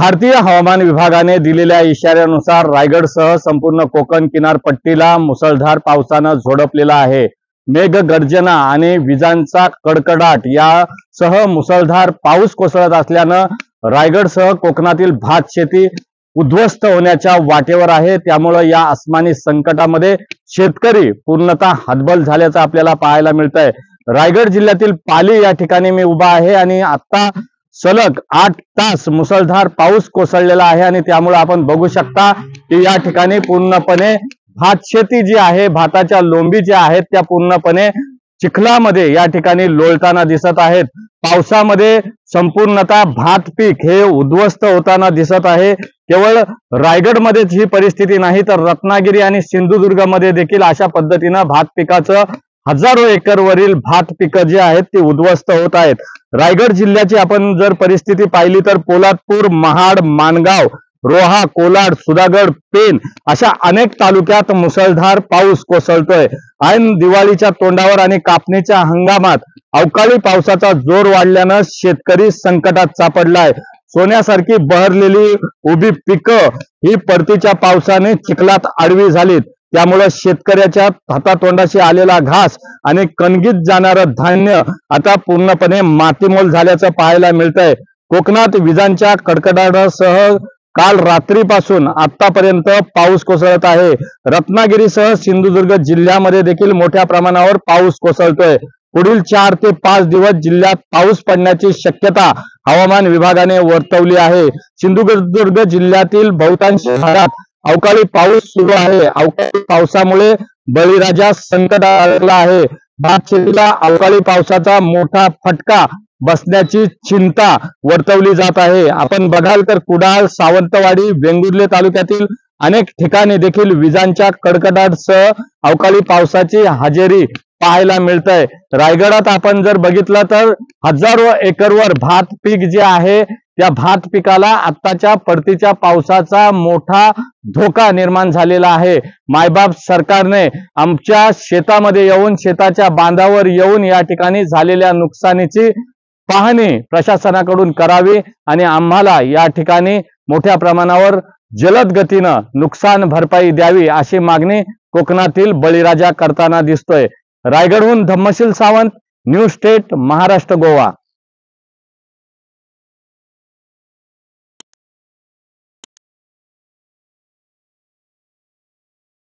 भारतीय हवामान विभागाने दिलेल्या इशाऱ्यानुसार रायगडसह संपूर्ण कोकण किनारपट्टीला मुसळधार पावसानं झोडपलेला आहे. मेघगर्जना आणि विजांचा कडकडाट यासह मुसळधार पाऊस कोसळत असल्यानं रायगडसह कोकणातील भात शेती उद्ध्वस्त होण्याच्या वाटेवर आहे. त्यामुळं या अस्मानी संकटामध्ये शेतकरी पूर्णतः हतबल झाल्याचं आपल्याला पाहायला मिळत रायगड जिल्ह्यातील पाली या ठिकाणी मी उभा आहे आणि आता सलग आठ तास मुसळधार पाऊस कोसळलेला आहे आणि त्यामुळे आपण बघू शकता की या ठिकाणी पूर्णपणे भात शेती जी आहे भाताच्या लोंबी ज्या आहेत त्या पूर्णपणे चिखलामध्ये या ठिकाणी लोळताना दिसत आहेत. पावसामध्ये संपूर्णतः भात पीक हे उद्ध्वस्त होताना दिसत आहे. केवळ रायगडमध्येच ही परिस्थिती नाही तर रत्नागिरी आणि सिंधुदुर्गमध्ये देखील अशा पद्धतीनं भात पिकाचं हजारो एकरवरील भात पिकं जी आहेत ती उद्ध्वस्त होत आहेत. रायगड जिल्ह्याची आपण जर परिस्थिती पाहिली तर पोलादपूर महाड मानगाव रोहा कोलाड सुधागड पेन अशा अनेक तालुक्यात मुसळधार पाऊस कोसळतोय. ऐन दिवाळीच्या तोंडावर आणि कापणीच्या हंगामात अवकाळी पावसाचा जोर वाढल्यानं शेतकरी संकटात सापडलाय. सोन्यासारखी बहरलेली उभी पिकं ही परतीच्या पावसाने चिखलात आडवी झालीत. त्यामुळं शेतकऱ्याच्या हातातोंडाशी आलेला घास आणि कणगीत जाणारं धान्य आता पूर्णपणे मातीमोल झाल्याचं पाहायला मिळतंय. कोकणात विजांच्या कडकडाटासह काल रात्रीपासून आतापर्यंत पाऊस कोसळत आहे. रत्नागिरीसह सिंधुदुर्ग जिल्ह्यामध्ये देखील मोठ्या प्रमाणावर पाऊस कोसळतोय. पुढील चार ते पाच दिवस जिल्ह्यात पाऊस पडण्याची शक्यता हवामान विभागाने वर्तवली आहे. सिंधुदुर्ग जिल्ह्यातील बहुतांश भागात अवकाळी पाऊस सुरू आहे. अवकाळी पावसामुळे बळीराजा संकट अडकला आहे. भात शेतीला अवकाळी पावसाचा मोठा फटका बसण्याची चिंता वर्तवली जात आहे. आपण बघाल तर कुडाळ सावंतवाडी वेंगुर्ले तालुक्यातील अनेक ठिकाणी देखील विजांच्या कडकडाटसह अवकाळी पावसाची हजेरी पाहायला मिळत आहे रायगडात आपण जर बघितलं तर हजारो एकरवर भात पीक जे आहे या भात पिकाला आत्ताच्या परतीच्या पावसाचा मोठा धोका निर्माण झालेला आहे. मायबाप सरकारने आमच्या शेतामध्ये येऊन शेताच्या बांधावर येऊन या ठिकाणी झालेल्या नुकसानीची पाहणी प्रशासनाकडून करावी आणि आम्हाला या ठिकाणी मोठ्या प्रमाणावर जलद गतीनं नुकसान भरपाई द्यावी अशी मागणी कोकणातील बळीराजा करताना दिसतोय. रायगडहून धम्मशील सावंत न्यू स्टेट महाराष्ट्र गोवा.